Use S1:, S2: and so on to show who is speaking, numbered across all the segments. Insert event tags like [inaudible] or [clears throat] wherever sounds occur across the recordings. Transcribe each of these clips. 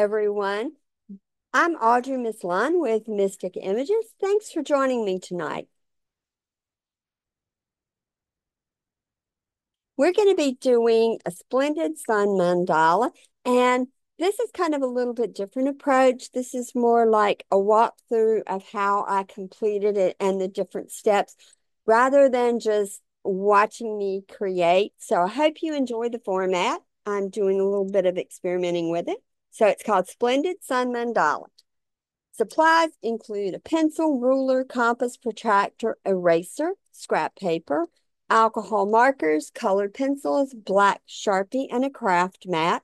S1: everyone. I'm Audrey Mislan with Mystic Images. Thanks for joining me tonight. We're going to be doing a splendid sun mandala, and this is kind of a little bit different approach. This is more like a walkthrough of how I completed it and the different steps rather than just watching me create. So I hope you enjoy the format. I'm doing a little bit of experimenting with it. So it's called Splendid Sun Mandala. Supplies include a pencil, ruler, compass, protractor, eraser, scrap paper, alcohol markers, colored pencils, black Sharpie, and a craft mat.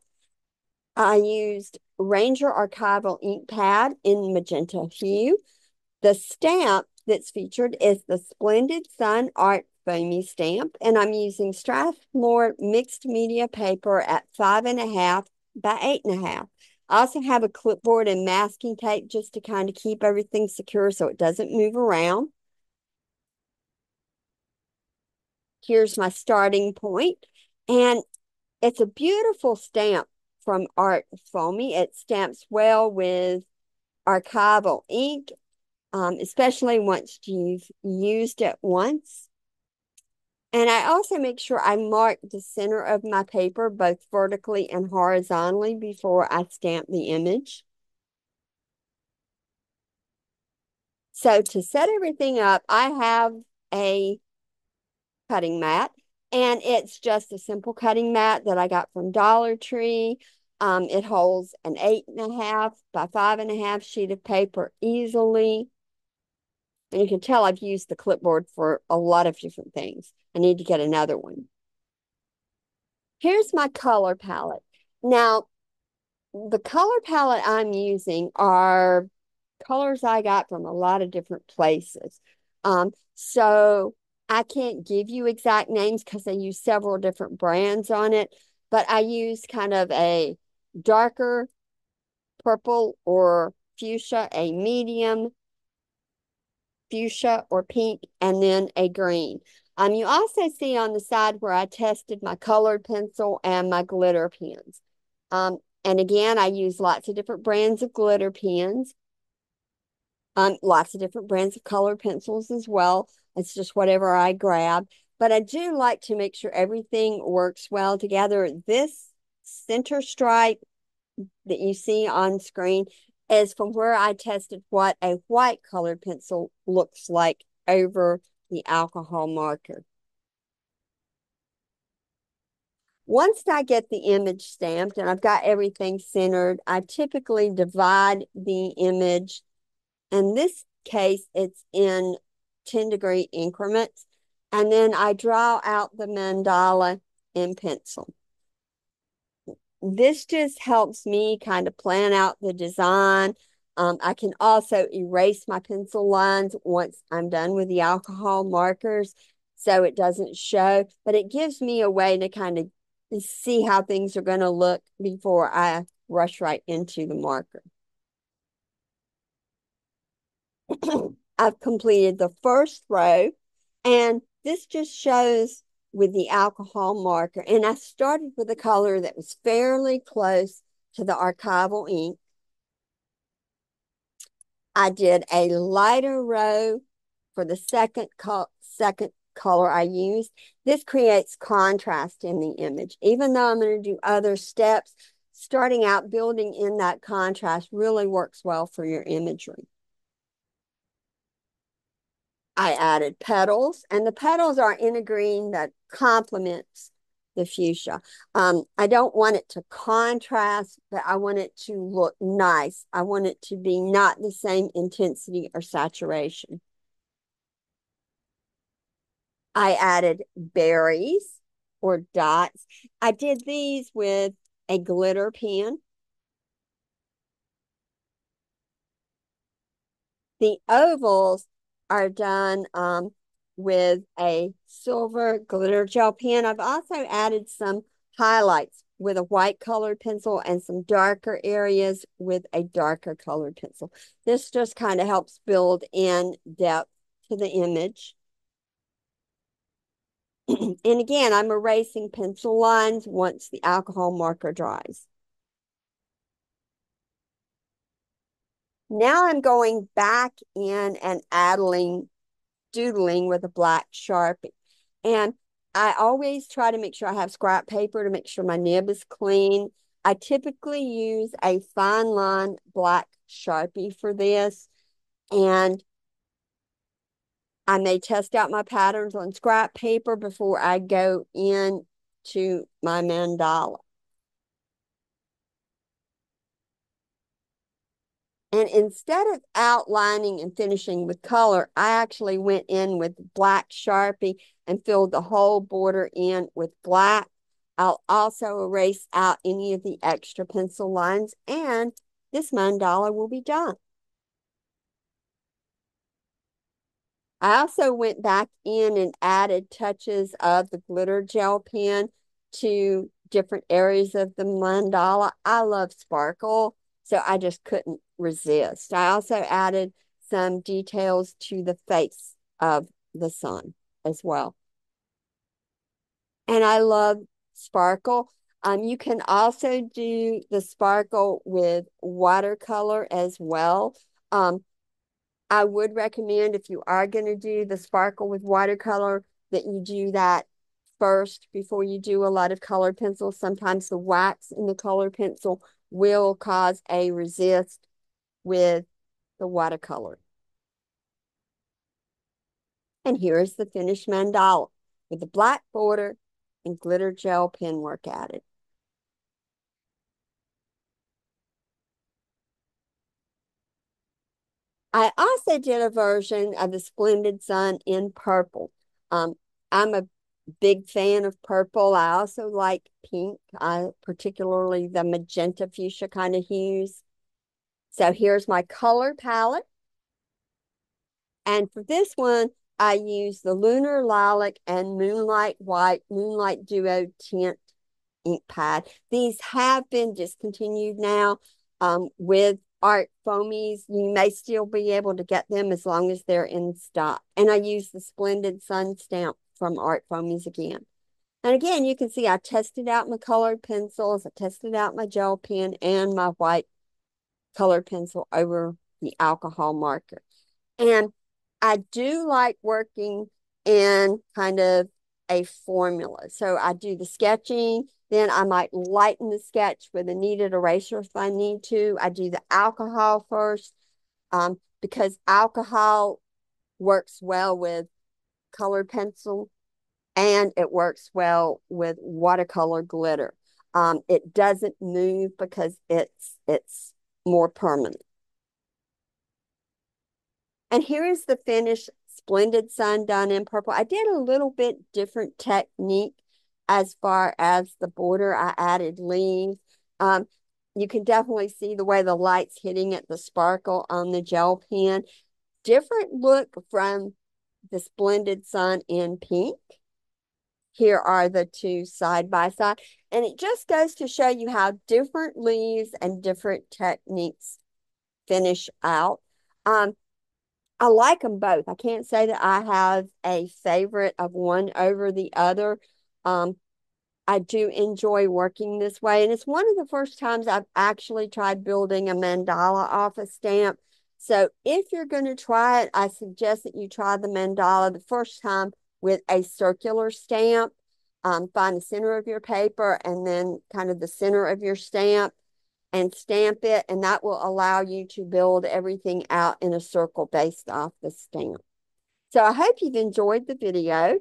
S1: I used Ranger Archival ink pad in magenta hue. The stamp that's featured is the Splendid Sun Art foamy stamp, and I'm using Strathmore mixed media paper at five and a half by eight and a half. I also have a clipboard and masking tape just to kind of keep everything secure so it doesn't move around. Here's my starting point, and it's a beautiful stamp from Art Foamy. It stamps well with archival ink, um, especially once you've used it once. And I also make sure I mark the center of my paper both vertically and horizontally before I stamp the image. So to set everything up, I have a cutting mat and it's just a simple cutting mat that I got from Dollar Tree. Um, it holds an eight and a half by five and a half sheet of paper easily. And you can tell I've used the clipboard for a lot of different things. I need to get another one. Here's my color palette. Now, the color palette I'm using are colors I got from a lot of different places. Um, so I can't give you exact names because I use several different brands on it, but I use kind of a darker purple or fuchsia, a medium fuchsia or pink, and then a green. Um, you also see on the side where I tested my colored pencil and my glitter pens. Um, and again, I use lots of different brands of glitter pens. Um, lots of different brands of colored pencils as well. It's just whatever I grab. But I do like to make sure everything works well together. This center stripe that you see on screen is from where I tested what a white colored pencil looks like over the alcohol marker. Once I get the image stamped and I've got everything centered, I typically divide the image. In this case, it's in 10 degree increments. And then I draw out the mandala in pencil. This just helps me kind of plan out the design. Um, I can also erase my pencil lines once I'm done with the alcohol markers so it doesn't show, but it gives me a way to kind of see how things are going to look before I rush right into the marker. [clears throat] I've completed the first row and this just shows with the alcohol marker. And I started with a color that was fairly close to the archival ink. I did a lighter row for the second, co second color I used. This creates contrast in the image. Even though I'm going to do other steps, starting out building in that contrast really works well for your imagery. I added petals, and the petals are in a green that complements the fuchsia. Um, I don't want it to contrast, but I want it to look nice. I want it to be not the same intensity or saturation. I added berries or dots. I did these with a glitter pen. The ovals are done um, with a silver glitter gel pen. I've also added some highlights with a white colored pencil and some darker areas with a darker colored pencil. This just kind of helps build in depth to the image. [clears throat] and again, I'm erasing pencil lines once the alcohol marker dries. Now I'm going back in and addling, doodling with a black Sharpie. And I always try to make sure I have scrap paper to make sure my nib is clean. I typically use a fine line black Sharpie for this. And I may test out my patterns on scrap paper before I go in to my mandala. And instead of outlining and finishing with color, I actually went in with black Sharpie and filled the whole border in with black. I'll also erase out any of the extra pencil lines and this mandala will be done. I also went back in and added touches of the glitter gel pen to different areas of the mandala. I love sparkle, so I just couldn't resist. I also added some details to the face of the sun as well. And I love sparkle. Um, you can also do the sparkle with watercolor as well. Um, I would recommend if you are going to do the sparkle with watercolor that you do that first before you do a lot of color pencils. Sometimes the wax in the color pencil will cause a resist with the watercolor. And here is the finished mandala with the black border and glitter gel pen work added. I also did a version of the Splendid Sun in purple. Um, I'm a big fan of purple. I also like pink, I particularly the magenta fuchsia kind of hues. So here's my color palette. And for this one, I use the Lunar Lilac and Moonlight White Moonlight Duo Tint ink pad. These have been discontinued now um, with art foamies. You may still be able to get them as long as they're in stock. And I use the Splendid Sun stamp from Art Foamies again. And again, you can see I tested out my colored pencils. I tested out my gel pen and my white colored pencil over the alcohol marker. And I do like working in kind of a formula. So I do the sketching, then I might lighten the sketch with a kneaded eraser if I need to. I do the alcohol first um, because alcohol works well with color pencil and it works well with watercolor glitter. Um, it doesn't move because it's it's more permanent. And here is the finished Splendid Sun done in purple. I did a little bit different technique as far as the border. I added leaves. Um, you can definitely see the way the light's hitting it, the sparkle on the gel pen. Different look from the Splendid Sun in pink. Here are the two side by side. And it just goes to show you how different leaves and different techniques finish out. Um, I like them both. I can't say that I have a favorite of one over the other. Um, I do enjoy working this way. And it's one of the first times I've actually tried building a mandala off a stamp. So if you're going to try it, I suggest that you try the mandala the first time with a circular stamp. Um, find the center of your paper and then kind of the center of your stamp and stamp it. And that will allow you to build everything out in a circle based off the stamp. So I hope you've enjoyed the video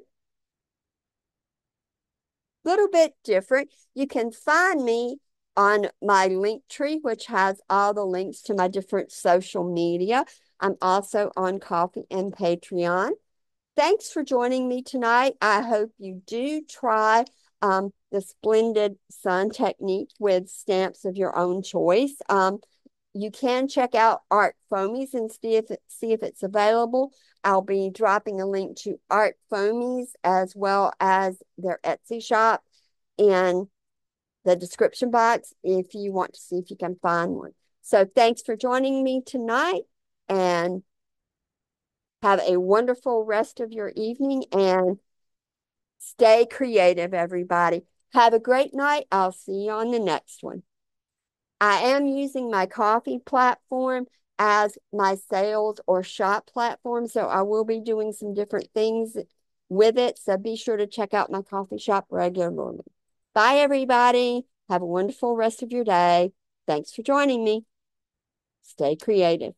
S1: little bit different. You can find me on my Linktree, which has all the links to my different social media. I'm also on Ko-fi and Patreon. Thanks for joining me tonight. I hope you do try um, the Splendid Sun technique with stamps of your own choice. Um, you can check out Art Foamies and see if, it, see if it's available. I'll be dropping a link to Art Foamies as well as their Etsy shop in the description box if you want to see if you can find one. So thanks for joining me tonight and have a wonderful rest of your evening and stay creative, everybody. Have a great night. I'll see you on the next one. I am using my Ko-fi platform as my sales or shop platform. So I will be doing some different things with it. So be sure to check out my Ko-fi shop Regular regularly. Bye, everybody. Have a wonderful rest of your day. Thanks for joining me. Stay creative.